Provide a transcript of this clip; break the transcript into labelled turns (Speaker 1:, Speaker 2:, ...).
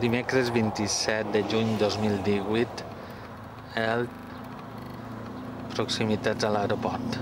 Speaker 1: dimecres 27 de juny 2018, el proximitats a l'aeroport.